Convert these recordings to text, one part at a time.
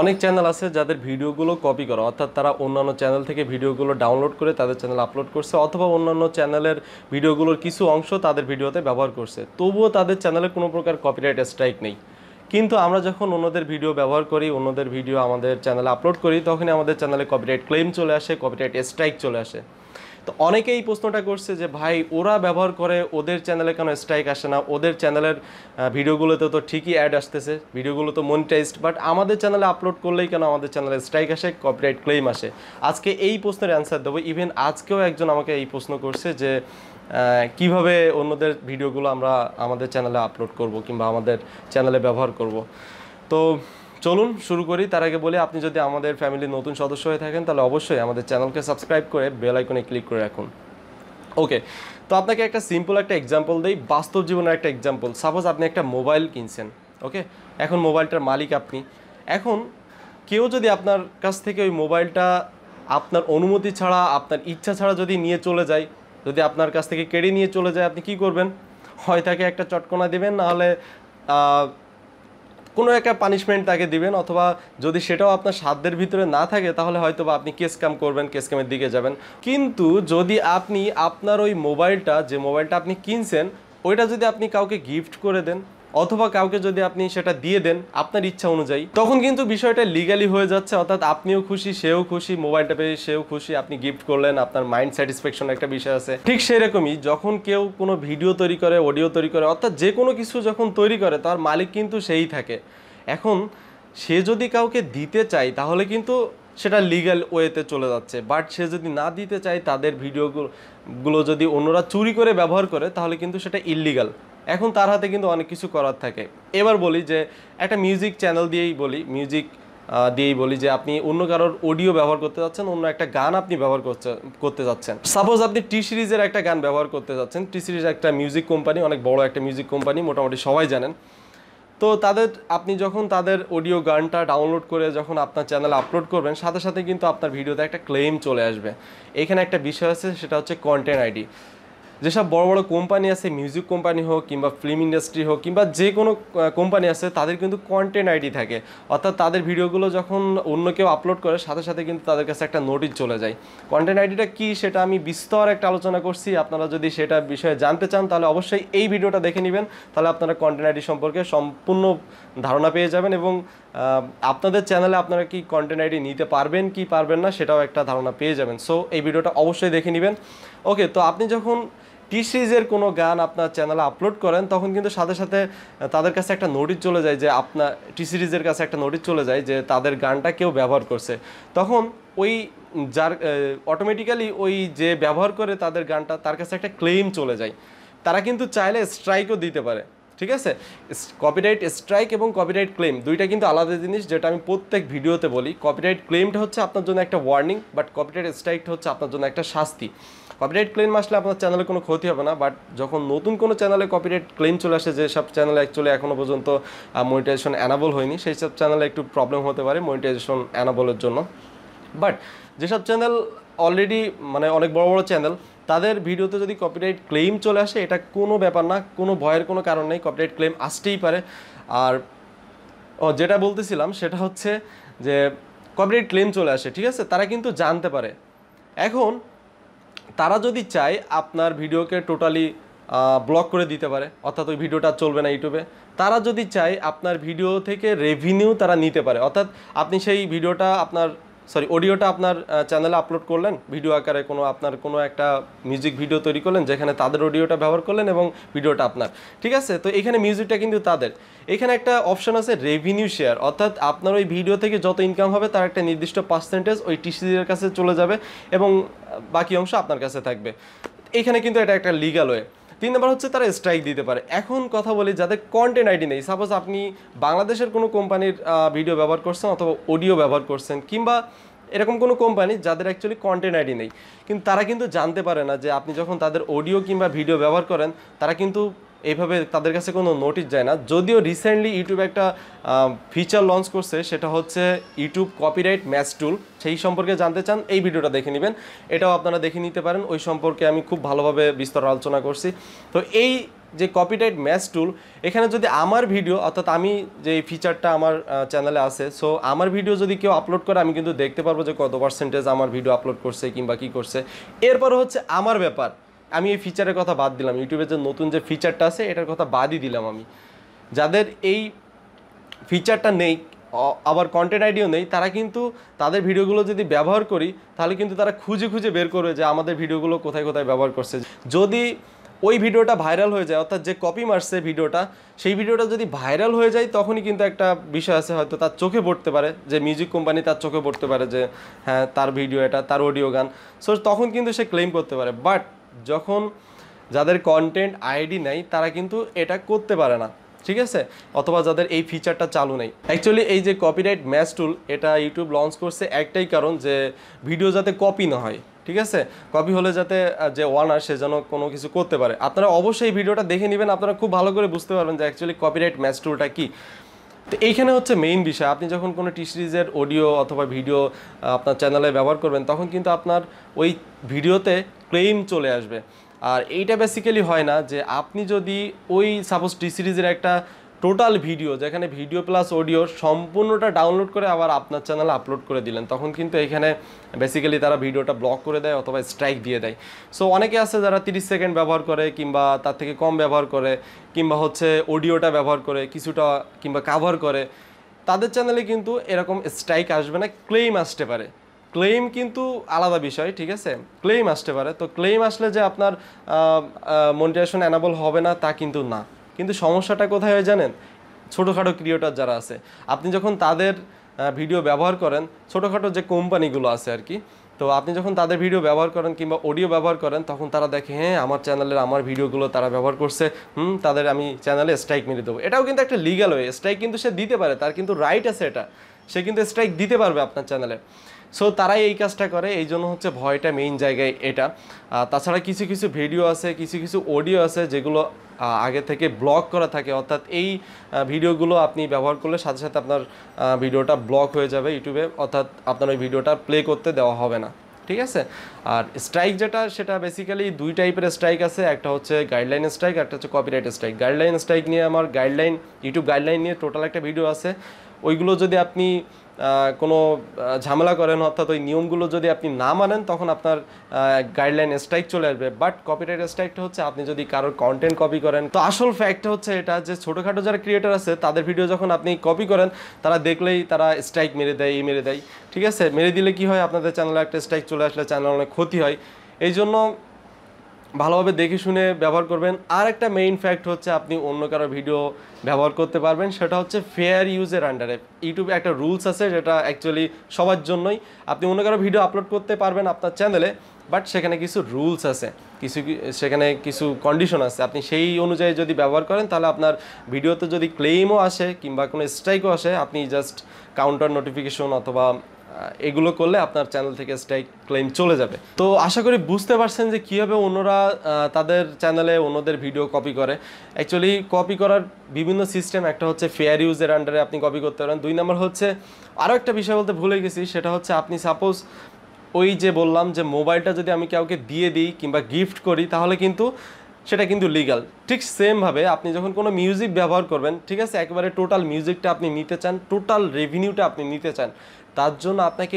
অনেক চ্যানেল আছে যাদের ভিডিওগুলো কপি করা, অর্থাৎ তারা অন্যান্য চ্যানেল থেকে ভিডিওগুলো ডাউনলোড করে তাদের চ্যানেল আপলোড করছে, অথবা অন্যান্য চ্যানেলের ভিডিওগুলোর কিছু অংশ তাদের ভিডিওতে ব্যবহার করছে। তবুও তাদের চ্যানেলে কোনো প্রকার কপিরাইট স্ট্রাইক নেই। কিন্তু আমরা যখন অন্যদের ভিডিও ব্যবহার করি, অন্যদের ভিডিও আমাদের চ্যানেলে আপলোড করি, তখনই আমাদের চ্যানেলে কপিরাইট ক্লেম চলে আসে কপিরাইট স্ট্রাইক চলে আসে। তো অনেকেই প্রশ্নটা করছে যে, ভাই, ওরা ব্যবহার করে, ওদের চ্যানেলে কেন স্ট্রাইক আসে না? ওদের চ্যানেলের ভিডিওগুলোতে তো ঠিকই অ্যাড আসতেছে ভিডিওগুলো তো মনিটাইজড বাট আমাদের চ্যানেলে আপলোড করলেই কেন আমাদের চ্যানেলে স্ট্রাইক আসে কপিরাইট ক্লেম আসে? আজকে এই প্রশ্নের অ্যান্সার দেবো। ইভেন আজকেও একজন আমাকে এই প্রশ্ন করছে যে কীভাবে অন্যদের ভিডিওগুলো আমরা আমাদের চ্যানেলে আপলোড করব কিংবা আমাদের চ্যানেলে ব্যবহার করব? তো চলুন শুরু করি। তার আগে বলি, আপনি যদি আমাদের ফ্যামিলির নতুন সদস্য হয়ে থাকেন, তাহলে অবশ্যই আমাদের চ্যানেলকে সাবস্ক্রাইব করে বেল আইকনে ক্লিক করে রাখুন। ওকে তো আপনাকে একটা সিম্পল একটা এক্সাম্পল দেই, বাস্তব জীবনের একটা এক্সাম্পল সাপোজ আপনি একটা মোবাইল কিনছেন ওকে এখন মোবাইলটার মালিক আপনি। এখন কেউ যদি আপনার কাছ থেকে ওই মোবাইলটা আপনার অনুমতি ছাড়া, আপনার ইচ্ছা ছাড়া যদি নিয়ে চলে যায় যদি আপনার কাছ থেকে কেড়ে নিয়ে চলে যায়, আপনি কি করবেন? হয় তাকে একটা চটকনা দেবেন নাহলে কোনো একটা পানিশমেন্ট তাকে দিবেন, অথবা যদি সেটাও আপনার সাধ্যের ভিতরে না থাকে, তাহলে হয়তো বা আপনি কেস কাম করবেন কেস কামের দিকে যাবেন। কিন্তু যদি আপনি আপনার ওই মোবাইলটা যে মোবাইলটা আপনি কিনছেন, ওইটা যদি আপনি কাউকে গিফট করে দেন অথবা কাউকে যদি আপনি সেটা দিয়ে দেন আপনার ইচ্ছা অনুযায়ী, তখন কিন্তু বিষয়টা লিগালি হয়ে যাচ্ছে, অর্থাৎ আপনিও খুশি, সেও খুশি, মোবাইলটা পেয়ে সেও খুশি, আপনি গিফট করলেন, আপনার মাইন্ড স্যাটিসফ্যাকশন একটা বিষয় আছে। ঠিক সেরকমই যখন কেউ কোনো ভিডিও তৈরি করে অডিও তৈরি করে, অর্থাৎ যে কোনো কিছু যখন তৈরি করে, তার মালিক কিন্তু সেই থাকে। এখন সে যদি কাউকে দিতে চায়, তাহলে কিন্তু সেটা লিগ্যাল ওয়েতে চলে যাচ্ছে। বাট সে যদি না দিতে চায়, তাদের ভিডিওগুলো গুলো যদি অন্যরা চুরি করে ব্যবহার করে, তাহলে কিন্তু সেটা ইললিগাল এখন তার হাতে কিন্তু অনেক কিছু করার থাকে। এবার বলি যে, একটা মিউজিক চ্যানেল দিয়েই বলি মিউজিক দিয়েই বলি যে, আপনি অন্য কারোর অডিও ব্যবহার করতে যাচ্ছেন, অন্য একটা গান আপনি ব্যবহার করতে যাচ্ছেন। সাপোজ আপনি টি সিরিজের একটা গান ব্যবহার করতে যাচ্ছেন টি সিরিজ একটা মিউজিক কোম্পানি অনেক বড় একটা মিউজিক কোম্পানি মোটামুটি সবাই জানেন। তো তাদের, আপনি যখন তাদের অডিও গানটা ডাউনলোড করে যখন আপনার চ্যানেলে আপলোড করবেন, সাথে সাথে কিন্তু আপনার ভিডিওতে একটা ক্লেম চলে আসবে। এখানে একটা বিষয় আছে, সেটা হচ্ছে কন্টেন্ট আইডি যেসব বড় বড় কোম্পানি আছে মিউজিক কোম্পানি হোক কিংবা ফিল্ম ইন্ডাস্ট্রি হোক কিংবা যে কোনো কোম্পানি আছে, তাদের কিন্তু কন্টেন্ট আইডি থাকে। অর্থাৎ তাদের ভিডিওগুলো যখন অন্য কেউ আপলোড করে, সাথে সাথে কিন্তু তাদের কাছে একটা নোটিশ চলে যায়। কন্টেন্ট আইডিটা কি সেটা আমি বিস্তর একটা আলোচনা করছি। আপনারা যদি সেটা বিষয়ে জানতে চান, তাহলে অবশ্যই এই ভিডিওটা দেখে নেবেন। তাহলে আপনারা কন্টেন্ট আইডি সম্পর্কে সম্পূর্ণ ধারণা পেয়ে যাবেন এবং আপনাদের চ্যানেলে আপনারা কি কন্টেন্ট আইডি নিতে পারবেন, কি পারবেন না, সেটাও একটা ধারণা পেয়ে যাবেন। সো এই ভিডিওটা অবশ্যই দেখে নেবেন। ওকে তো আপনি যখন টি সিরিজের কোনো গান আপনার চ্যানেলে আপলোড করেন, তখন কিন্তু সাথে সাথে তাদের কাছে একটা নোটিশ চলে যায় যে আপনার টি সিরিজের কাছে একটা নোটিশ চলে যায় যে তাদের গানটা কেউ ব্যবহার করছে। তখন ওই যার অটোমেটিক্যালি ওই যে ব্যবহার করে তাদের গানটা, তার কাছে একটা ক্লেম চলে যায়। তারা কিন্তু চাইলে স্ট্রাইকও দিতে পারে, ঠিক আছে? কপিরাইট স্ট্রাইক এবং কপিরাইট ক্লেম দুইটা কিন্তু আলাদা জিনিস, যেটা আমি প্রত্যেক ভিডিওতে বলি। কপিরাইট ক্লেমটা হচ্ছে আপনার জন্য একটা ওয়ার্নিং বাট কপিরাইট স্ট্রাইকটা হচ্ছে আপনার জন্য একটা শাস্তি। কপিরাইট ক্লেম আসলে আপনার চ্যানেলে কোনো ক্ষতি হবে না বাট যখন নতুন কোনো চ্যানেলে কপিরাইট ক্লেম চলে আসে যেসব চ্যানেলে অ্যাকচুয়ালি এখনও পর্যন্ত মনিটাইজেশন অ্যানাবল হয়নি, সেই সব চ্যানেলে একটু প্রবলেম হতে পারে মনিটাইজেশন অ্যানাবলের জন্য। বাট যেসব চ্যানেল অলরেডি মানে অনেক বড় বড় চ্যানেল তাদের ভিডিওতে যদি কপিরাইট ক্লেম চলে আসে, এটা কোনো ব্যাপার না, কোনো ভয়ের কোনো কারণ নেই কপিরাইট ক্লেম আসতেই পারে। আর যেটা বলতেছিলাম, সেটা হচ্ছে যে কপিরাইট ক্লেম চলে আসে, ঠিক আছে? তারা কিন্তু জানতে পারে। এখন তারা যদি চায় আপনার ভিডিওকে টোটালি ব্লক করে দিতে পারে, অর্থাৎ ওই ভিডিওটা চলবে না ইউটিউবে, তারা যদি চায় আপনার ভিডিও থেকে রেভিনিউ তারা নিতে পারে, অর্থাৎ আপনি সেই ভিডিওটা আপনার সরি অডিওটা আপনার চ্যানেলে আপলোড করলেন ভিডিও আকারে কোনো আপনার কোনো একটা মিউজিক ভিডিও তৈরি করলেন, যেখানে তাদের অডিওটা ব্যবহার করলেন এবং ভিডিওটা আপনার, ঠিক আছে? তো এখানে মিউজিকটা কিন্তু তাদের। এখানে একটা অপশন আছে রেভিনিউ শেয়ার অর্থাৎ আপনার ওই ভিডিও থেকে যত ইনকাম হবে, তার একটা নির্দিষ্ট পার্সেন্টেজ ওই টিসিদের কাছে চলে যাবে এবং বাকি অংশ আপনার কাছে থাকবে। এখানে কিন্তু এটা একটা লিগাল ওয়ে তিন নম্বর হচ্ছে তারা স্ট্রাইক দিতে পারে। এখন কথা বলি যাদের কন্টেন্ট আইডি নেই। সাপোজ আপনি বাংলাদেশের কোনো কোম্পানির ভিডিও ব্যবহার করছেন অথবা অডিও ব্যবহার করছেন কিংবা এরকম কোনো কোম্পানি যাদের অ্যাকচুয়ালি কন্টেন্ট আইডি নেই। কিন্তু তারা কিন্তু জানতে পারে না যে আপনি যখন তাদের অডিও কিংবা ভিডিও ব্যবহার করেন, তারা কিন্তু এইভাবে তাদের কাছে কোনো নোটিশ যায় না। যদিও রিসেন্টলি ইউটিউব একটা ফিচার লঞ্চ করছে, সেটা হচ্ছে ইউটিউব কপিরাইট ম্যাচ টুল সেই সম্পর্কে জানতে চান, এই ভিডিওটা দেখে নেবেন। এটাও আপনারা দেখে নিতে পারেন। ওই সম্পর্কে আমি খুব ভালোভাবে বিস্তর আলোচনা করছি। তো এই যে কপিরাইট ম্যাচ টুল এখানে যদি আমার ভিডিও অর্থাৎ আমি যে ফিচারটা আমার চ্যানেলে আছে সো আমার ভিডিও যদি কেউ আপলোড করে, আমি কিন্তু দেখতে পারব যে কত পার্সেন্টেজ আমার ভিডিও আপলোড করছে কিংবা কি করছে। এরপর হচ্ছে আমার ব্যাপার। আমি এই ফিচারের কথা বাদ দিলাম। ইউটিউবের যে নতুন যে ফিচারটা আছে, এটার কথা বাদই দিলাম আমি। যাদের এই ফিচারটা নেই আবার কন্টেন্ট আইডিও নেই, তারা কিন্তু তাদের ভিডিওগুলো যদি ব্যবহার করি, তাহলে কিন্তু তারা খুঁজে খুঁজে বের করবে যে আমাদের ভিডিওগুলো কোথায় কোথায় ব্যবহার করছে। যদি ওই ভিডিওটা ভাইরাল হয়ে যায়, অর্থাৎ যে কপি মারছে ভিডিওটা, সেই ভিডিওটা যদি ভাইরাল হয়ে যায়, তখনই কিন্তু একটা বিষয় আছে, হয়তো তার চোখে পড়তে পারে, যে মিউজিক কোম্পানি তার চোখে পড়তে পারে যে হ্যাঁ তার ভিডিও এটা, তার অডিও গান। সো তখন কিন্তু সে ক্লেম করতে পারে। বাট যখন যাদের কন্টেন্ট আইডি নেই, তারা কিন্তু এটা করতে পারে না। ঠিক আছে? অথবা যাদের এই ফিচারটা চালু নেই। অ্যাকচুয়ালি এই যে কপিরাইট ম্যাচ টুল এটা ইউটিউব লঞ্চ করছে একটাই কারণ যে ভিডিও যাতে কপি না হয়। ঠিক আছে? কপি হলে যাতে যে ওয়ানার সে যেন কোনো কিছু করতে পারে। আপনারা অবশ্যই ভিডিওটা দেখে নেবেন, আপনারা খুব ভালো করে বুঝতে পারবেন যে অ্যাকচুয়ালি কপিরাইট ম্যাচ টুলটা কী। তো এইখানে হচ্ছে মেইন বিষয়, আপনি যখন কোনো টি সিরিজের অডিও অথবা ভিডিও আপনার চ্যানেলে ব্যবহার করবেন, তখন কিন্তু আপনার ওই ভিডিওতে ক্লেম চলে আসবে। আর এইটা বেসিক্যালি হয় না যে আপনি যদি ওই সাপোজ টি সিরিজের একটা টোটাল ভিডিও, যেখানে ভিডিও প্লাস অডিও সম্পূর্ণটা ডাউনলোড করে আবার আপনার চ্যানেলে আপলোড করে দিলেন, তখন কিন্তু এখানে বেসিক্যালি তারা ভিডিওটা ব্লক করে দেয় অথবা স্ট্রাইক দিয়ে দেয়। সো অনেকে আছে যারা তিরিশ সেকেন্ড ব্যবহার করে কিংবা তার থেকে কম ব্যবহার করে, কিংবা হচ্ছে অডিওটা ব্যবহার করে, কিছুটা কিংবা কাভার করে, তাদের চ্যানেলে কিন্তু এরকম স্ট্রাইক আসবে না ক্লেম আসতে পারে। ক্লেম কিন্তু আলাদা বিষয়, ঠিক আছে? ক্লেম আসতে পারে। তো ক্লেম আসলে যে আপনার মনিটাইজেশন অ্যানাবল হবে না, তা কিন্তু না। কিন্তু সমস্যাটা কোথায় হয় জানেন? ছোটোখাটো ক্রিয়েটার যারা আছে। আপনি যখন তাদের ভিডিও ব্যবহার করেন, ছোটোখাটো যে কোম্পানিগুলো আছে আর কি, তো আপনি যখন তাদের ভিডিও ব্যবহার করেন কিংবা অডিও ব্যবহার করেন, তখন তারা দেখে হ্যাঁ আমার চ্যানেলের, আমার ভিডিওগুলো তারা ব্যবহার করছে, হুম, তাদের আমি চ্যানেলে স্ট্রাইক মেরে দেবো। এটাও কিন্তু একটা লিগাল ওয়ে স্ট্রাইক কিন্তু সে দিতে পারে, তার কিন্তু রাইট আছে এটা। সে কিন্তু স্ট্রাইক দিতে পারবে আপনার চ্যানেলে। সো তারাই এই কাজটা করে, এই জন্য হচ্ছে ভয়টা মেইন জায়গায় এটা। তাছাড়া কিছু কিছু ভিডিও আছে, কিছু কিছু অডিও আছে যেগুলো আগে থেকে ব্লক করা থাকে। অর্থাৎ এই ভিডিওগুলো আপনি ব্যবহার করলে সাথে সাথে আপনার ভিডিওটা ব্লক হয়ে যাবে ইউটিউবে অর্থাৎ আপনার ওই ভিডিওটা প্লে করতে দেওয়া হবে না। ঠিক আছে? আর স্ট্রাইক যেটা, সেটা বেসিক্যালি দুই টাইপের স্ট্রাইক আছে। একটা হচ্ছে গাইডলাইন স্ট্রাইক একটা হচ্ছে কপিরাইট স্ট্রাইক গাইডলাইন স্ট্রাইক নিয়ে আমার গাইডলাইন ইউটিউব গাইডলাইন নিয়ে টোটাল একটা ভিডিও আছে। ওইগুলো যদি আপনি কোনো ঝামেলা করেন, অর্থাৎ ওই নিয়মগুলো যদি আপনি না মানেন, তখন আপনার গাইডলাইন স্ট্রাইক চলে আসবে। বাট কপিরাইট স্ট্রাইকটা হচ্ছে, আপনি যদি কারোর কন্টেন্ট কপি করেন, তো আসল ফ্যাক্টটা হচ্ছে এটা যে, ছোটোখাটো যারা ক্রিয়েটার আছে, তাদের ভিডিও যখন আপনি কপি করেন, তারা দেখলেই তারা স্ট্রাইক মেরে দেয়, এই মেরে দেয়। ঠিক আছে? মেরে দিলে কি হয়? আপনাদের চ্যানেলে একটা স্ট্রাইক চলে আসলে চ্যানেল অনেক ক্ষতি হয়। এই জন্য ভালোভাবে দেখে শুনে ব্যবহার করবেন। আর একটা মেইন ফ্যাক্ট হচ্ছে আপনি অন্য কারও ভিডিও ব্যবহার করতে পারবেন, সেটা হচ্ছে ফেয়ার ইউজের আন্ডারে ইউটিউবে একটা রুলস আছে, যেটা অ্যাকচুয়ালি সবার জন্যই। আপনি অন্য কারও ভিডিও আপলোড করতে পারবেন আপনার চ্যানেলে বাট সেখানে কিছু রুলস আছে। কিছু সেখানে কিছু কন্ডিশন আছে। আপনি সেই অনুযায়ী যদি ব্যবহার করেন, তাহলে আপনার ভিডিওতে যদি ক্লেমও আসে, কিংবা কোনো স্ট্রাইকও আসে, আপনি জাস্ট কাউন্টার নোটিফিকেশন অথবা এগুলো করলে আপনার চ্যানেল থেকে স্ট্রাইক ক্লেম চলে যাবে। তো আশা করি বুঝতে পারছেন যে কীভাবে অন্যরা তাদের চ্যানেলে অন্যদের ভিডিও কপি করে। অ্যাকচুয়ালি কপি করার বিভিন্ন সিস্টেম একটা হচ্ছে ফেয়ার ইউজের আন্ডারে আপনি কপি করতে পারেন। দুই নম্বর হচ্ছে আরও একটা বিষয় বলতে ভুলে গেছি, সেটা হচ্ছে আপনি সাপোজ ওই যে বললাম যে মোবাইলটা যদি আমি কাউকে দিয়ে দিই কিংবা গিফট করি, তাহলে কিন্তু সেটা কিন্তু লিগাল ঠিক সেমভাবে আপনি যখন কোনো মিউজিক ব্যবহার করবেন, ঠিক আছে, একবারে টোটাল মিউজিকটা আপনি নিতে চান টোটাল রেভিনিউটা আপনি নিতে চান। তার জন্য আপনাকে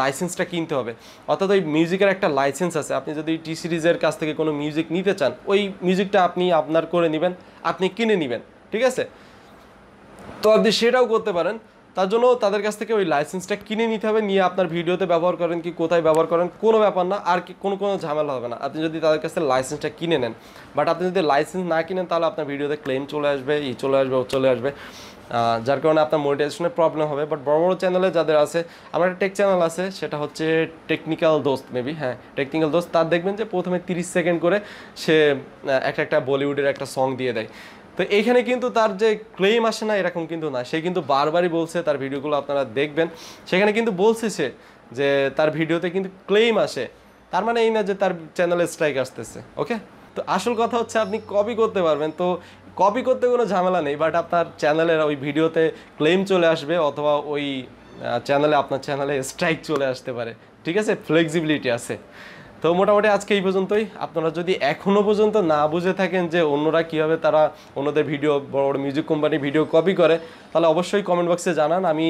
লাইসেন্সটা কিনতে হবে। অর্থাৎ ওই মিউজিকের একটা লাইসেন্স আছে। আপনি যদি টি সিরিজের কাছ থেকে কোনো মিউজিক নিতে চান, ওই মিউজিকটা আপনি আপনার করে নেবেন, আপনি কিনে নেবেন, ঠিক আছে? তো আপনি সেটাও করতে পারেন। তার জন্য তাদের কাছ থেকে ওই লাইসেন্সটা কিনে নিতে হবে, নিয়ে আপনার ভিডিওতে ব্যবহার করেন কি কোথায় ব্যবহার করেন, কোনো ব্যাপার না, আর কি কোনো কোনো ঝামেলা হবে না। আপনি যদি তাদের কাছ থেকে লাইসেন্সটা কিনে নেন বাট আপনি যদি লাইসেন্স না কিনেন, তাহলে আপনার ভিডিওতে ক্লেম চলে আসবে, ই চলে আসবে, ও চলে আসবে। যার কারণে আপনার মনিটাইজেশনের প্রবলেম হবে বাট বড় বড় চ্যানেলে যাদের আছে, আমার একটা টেক চ্যানেল আছে, সেটা হচ্ছে টেকনিক্যাল দোস্ত মেবি হ্যাঁ টেকনিক্যাল দোস্ত, তার দেখবেন যে প্রথমে তিরিশ সেকেন্ড করে সে একটা একটা বলিউডের একটা সং দিয়ে দেয়। তো এইখানে কিন্তু তার যে ক্লেম আসে না, এরকম কিন্তু না। সে কিন্তু বারবারই বলছে, তার ভিডিওগুলো আপনারা দেখবেন। সেখানে কিন্তু বলছে সে যে তার ভিডিওতে কিন্তু ক্লেম আসে। তার মানে এই না যে তার চ্যানেলে স্ট্রাইক আসতেছে ওকে তো আসল কথা হচ্ছে আপনি কপি করতে পারবেন। তো কপি করতে কোনো ঝামেলা নেই বাট আপনার চ্যানেলের ওই ভিডিওতে ক্লেম চলে আসবে অথবা ওই চ্যানেলে আপনার চ্যানেলে স্ট্রাইক চলে আসতে পারে। ঠিক আছে? ফ্লেক্সিবিলিটি আছে। তো মোটামুটি আজকে এই পর্যন্তই। আপনারা যদি এখনও পর্যন্ত না বুঝে থাকেন যে অন্যরা কীভাবে তারা অন্যদের ভিডিও বড় বড় মিউজিক কোম্পানি ভিডিও কপি করে, তাহলে অবশ্যই কমেন্ট বক্সে জানান। আমি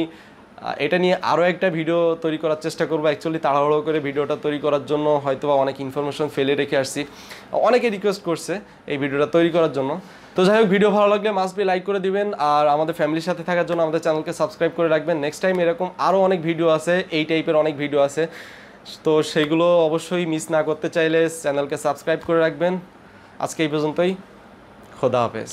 এটা নিয়ে আরও একটা ভিডিও তৈরি করার চেষ্টা করব। অ্যাকচুয়ালি তাড়াহুড়ো করে ভিডিওটা তৈরি করার জন্য হয়তো অনেক ইনফরমেশন ফেলে রেখে আসছি। অনেকে রিকোয়েস্ট করছে এই ভিডিওটা তৈরি করার জন্য। তো যাই হোক ভিডিও ভালো লাগলে মাস্ট বি লাইক করে দিবেন। আর আমাদের ফ্যামিলির সাথে থাকার জন্য আমাদের চ্যানেলকে সাবস্ক্রাইব করে রাখবেন। নেক্সট টাইম এরকম আরও অনেক ভিডিও আছে, এই টাইপের অনেক ভিডিও আছে। তো সেগুলো অবশ্যই মিস না করতে চাইলে চ্যানেলকে সাবস্ক্রাইব করে রাখবেন। আজকে এই পর্যন্তই। খোদা হাফেজ।